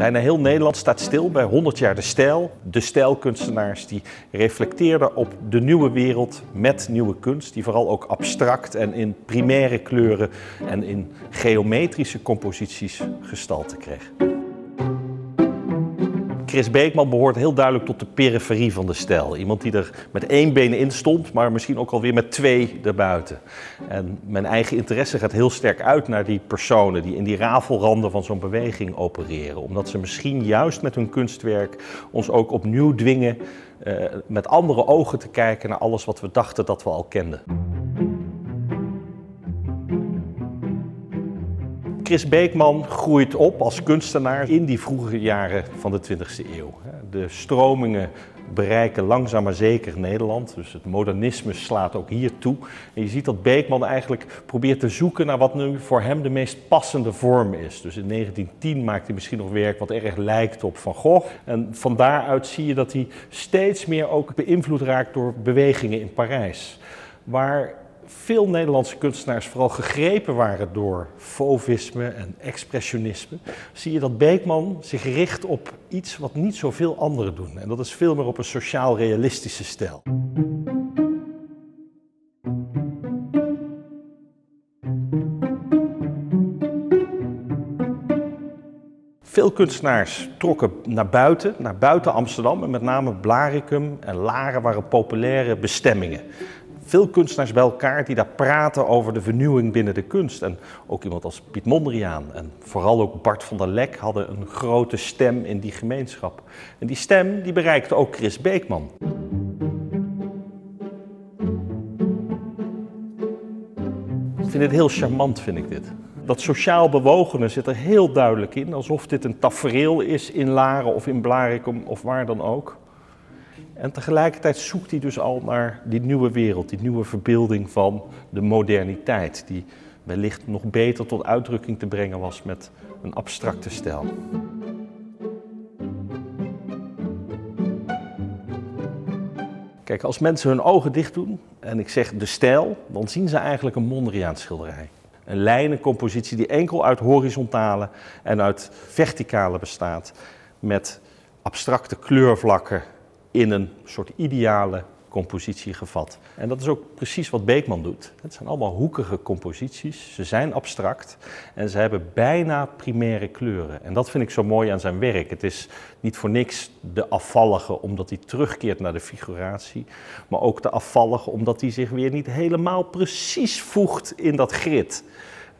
Bijna heel Nederland staat stil bij 100 jaar de stijl. De stijlkunstenaars die reflecteerden op de nieuwe wereld met nieuwe kunst, die vooral ook abstract en in primaire kleuren en in geometrische composities gestalte kreeg. Chris Beekman behoort heel duidelijk tot de periferie van de stijl. Iemand die er met één been in stond, maar misschien ook alweer met twee erbuiten. En mijn eigen interesse gaat heel sterk uit naar die personen die in die rafelranden van zo'n beweging opereren. Omdat ze misschien juist met hun kunstwerk ons ook opnieuw dwingen uh, met andere ogen te kijken naar alles wat we dachten dat we al kenden. Chris Beekman groeit op als kunstenaar in die vroege jaren van de 20e eeuw. De stromingen bereiken langzaam maar zeker Nederland. Dus het modernisme slaat ook hier toe. En je ziet dat Beekman eigenlijk probeert te zoeken naar wat nu voor hem de meest passende vorm is. Dus in 1910 maakt hij misschien nog werk wat erg lijkt op Van Gogh. En van daaruit zie je dat hij steeds meer ook beïnvloed raakt door bewegingen in Parijs. Waar veel Nederlandse kunstenaars vooral gegrepen waren door fauvisme en expressionisme, zie je dat Beekman zich richt op iets wat niet zoveel anderen doen. En dat is veel meer op een sociaal-realistische stijl. Veel kunstenaars trokken naar buiten, naar buiten Amsterdam. En met name Blaricum en Laren waren populaire bestemmingen veel kunstenaars bij elkaar die daar praten over de vernieuwing binnen de kunst. En ook iemand als Piet Mondriaan en vooral ook Bart van der Lek hadden een grote stem in die gemeenschap. En die stem die bereikte ook Chris Beekman. Ik vind het heel charmant, vind ik dit. Dat sociaal bewogene zit er heel duidelijk in, alsof dit een tafereel is in Laren of in Blarikum of waar dan ook. En tegelijkertijd zoekt hij dus al naar die nieuwe wereld, die nieuwe verbeelding van de moderniteit, die wellicht nog beter tot uitdrukking te brengen was met een abstracte stijl. Kijk, als mensen hun ogen dicht doen en ik zeg de stijl, dan zien ze eigenlijk een Mondriaan schilderij. Een lijnencompositie die enkel uit horizontale en uit verticale bestaat, met abstracte kleurvlakken in een soort ideale compositie gevat. En dat is ook precies wat Beekman doet. Het zijn allemaal hoekige composities, ze zijn abstract en ze hebben bijna primaire kleuren. En dat vind ik zo mooi aan zijn werk. Het is niet voor niks de afvallige omdat hij terugkeert naar de figuratie, maar ook de afvallige omdat hij zich weer niet helemaal precies voegt in dat grid.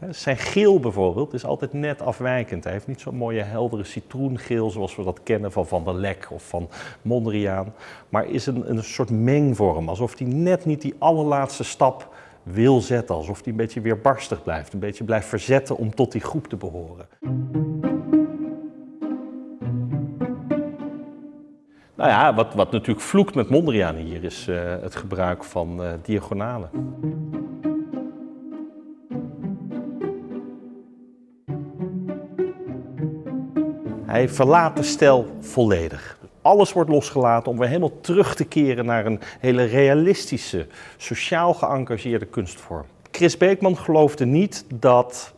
Zijn geel bijvoorbeeld is altijd net afwijkend. Hij heeft niet zo'n mooie heldere citroengeel zoals we dat kennen van Van der Lek of van Mondriaan. Maar is een, een soort mengvorm, alsof hij net niet die allerlaatste stap wil zetten. Alsof hij een beetje weerbarstig blijft, een beetje blijft verzetten om tot die groep te behoren. Nou ja, wat, wat natuurlijk vloekt met Mondriaan hier is uh, het gebruik van uh, diagonalen. Hij verlaat de stijl volledig. Alles wordt losgelaten om weer helemaal terug te keren naar een hele realistische, sociaal geëngageerde kunstvorm. Chris Beekman geloofde niet dat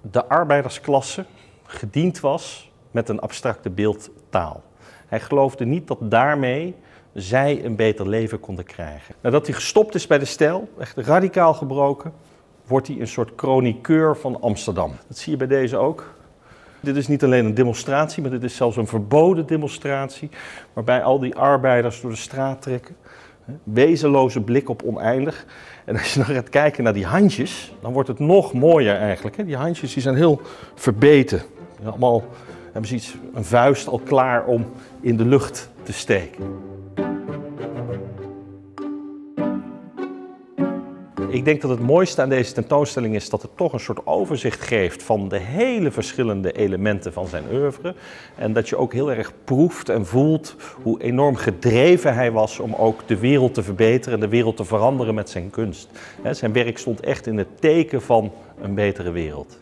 de arbeidersklasse gediend was met een abstracte beeldtaal. Hij geloofde niet dat daarmee zij een beter leven konden krijgen. Nadat hij gestopt is bij de stijl, echt radicaal gebroken, wordt hij een soort chroniqueur van Amsterdam. Dat zie je bij deze ook. Dit is niet alleen een demonstratie, maar dit is zelfs een verboden demonstratie. Waarbij al die arbeiders door de straat trekken. Wezenloze blik op oneindig. En als je dan gaat kijken naar die handjes, dan wordt het nog mooier eigenlijk. Die handjes die zijn heel verbeten. Allemaal hebben ze iets, een vuist al klaar om in de lucht te steken. Ik denk dat het mooiste aan deze tentoonstelling is dat het toch een soort overzicht geeft van de hele verschillende elementen van zijn oeuvre. En dat je ook heel erg proeft en voelt hoe enorm gedreven hij was om ook de wereld te verbeteren en de wereld te veranderen met zijn kunst. Zijn werk stond echt in het teken van een betere wereld.